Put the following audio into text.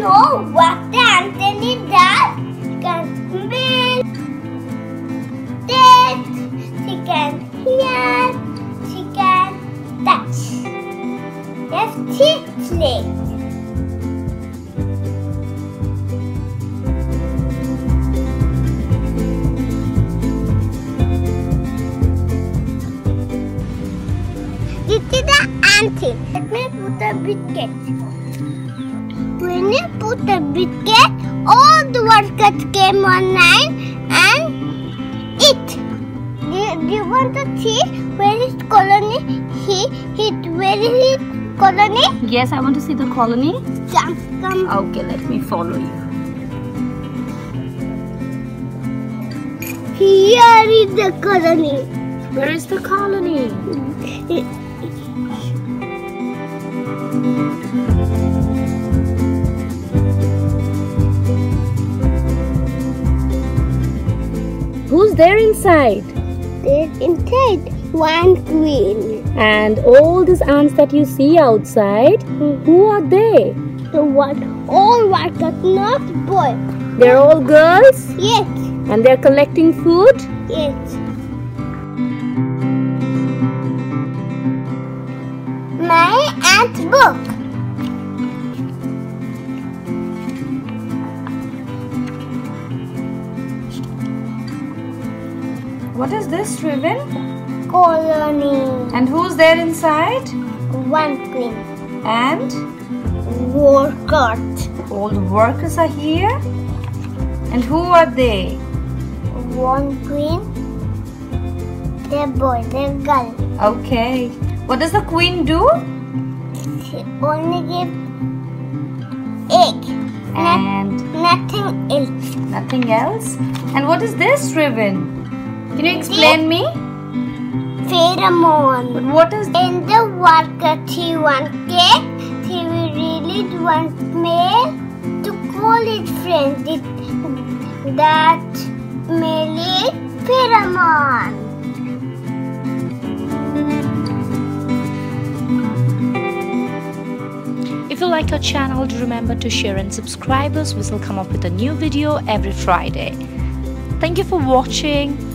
what the antenna does, she can smell, taste, she can hear, she can touch. Yes, six legs. This is the anthill. Let me put a biscuit. When you put a biscuit, all the workers came online and eat. Do you, do you want to see where is colony? He, he, where is his colony? Yes, I want to see the colony. Come, come. Okay, let me follow you. Here is the colony. Where is the colony? Mm, Who's there inside? There's inside one queen. And all these ants that you see outside, who are they? The one all workers, not boy. They're all girls Yes, and they're collecting food. yes. My aunt's book. What is this, Shrivin? Colony. And who's there inside? One queen. And Workers. all the workers are here. And who are they? One queen. The boy, the girl. Okay. What does the queen do? She only give egg. Not, And nothing else. nothing else. And what is this ribbon? Can you explain me? Pheromone. But what is In the worker, she wanted, she really want male to call it friend. It, that male is pheromone. If you like our channel, do remember to share and subscribe us. We will come up with a new video every Friday. Thank you for watching.